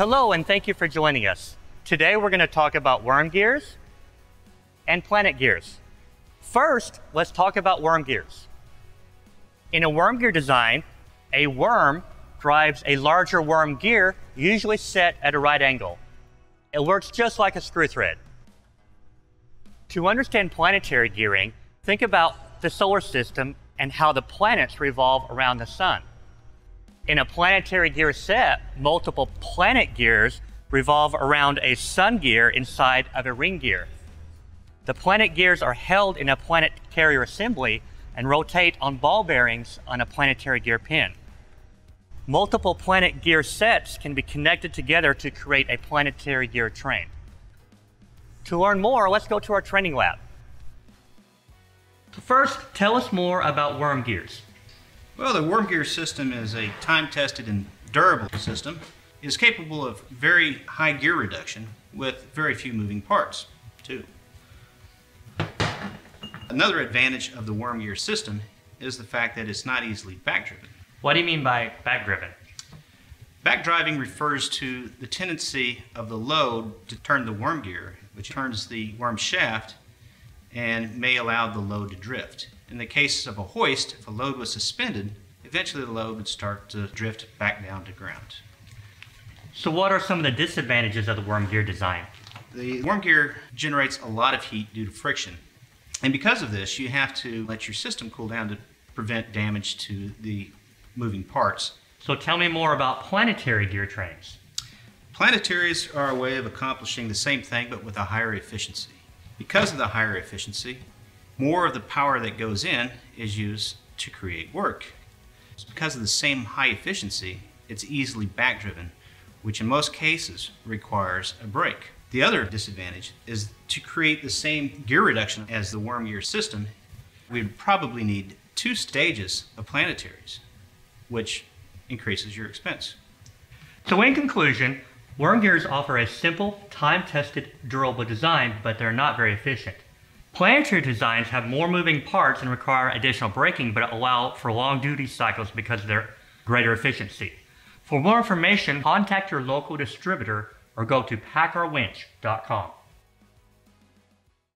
Hello, and thank you for joining us. Today we're going to talk about worm gears and planet gears. First, let's talk about worm gears. In a worm gear design, a worm drives a larger worm gear, usually set at a right angle. It works just like a screw thread. To understand planetary gearing, think about the solar system and how the planets revolve around the sun. In a planetary gear set, multiple planet gears revolve around a sun gear inside of a ring gear. The planet gears are held in a planet carrier assembly and rotate on ball bearings on a planetary gear pin. Multiple planet gear sets can be connected together to create a planetary gear train. To learn more, let's go to our training lab. First, tell us more about worm gears. Well, the worm gear system is a time-tested and durable system. It is capable of very high gear reduction with very few moving parts, too. Another advantage of the worm gear system is the fact that it's not easily backdriven. What do you mean by backdriven? Backdriving refers to the tendency of the load to turn the worm gear, which turns the worm shaft and may allow the load to drift. In the case of a hoist, if a load was suspended, eventually the load would start to drift back down to ground. So what are some of the disadvantages of the worm gear design? The worm gear generates a lot of heat due to friction. And because of this, you have to let your system cool down to prevent damage to the moving parts. So tell me more about planetary gear trains. Planetaries are a way of accomplishing the same thing but with a higher efficiency. Because of the higher efficiency, more of the power that goes in is used to create work. Because of the same high efficiency, it's easily backdriven, which in most cases requires a brake. The other disadvantage is to create the same gear reduction as the worm gear system, we'd probably need two stages of planetaries, which increases your expense. So in conclusion, worm gears offer a simple, time-tested, durable design, but they're not very efficient. Planetary designs have more moving parts and require additional braking, but allow for long duty cycles because of their greater efficiency. For more information, contact your local distributor or go to paccarwinch.com.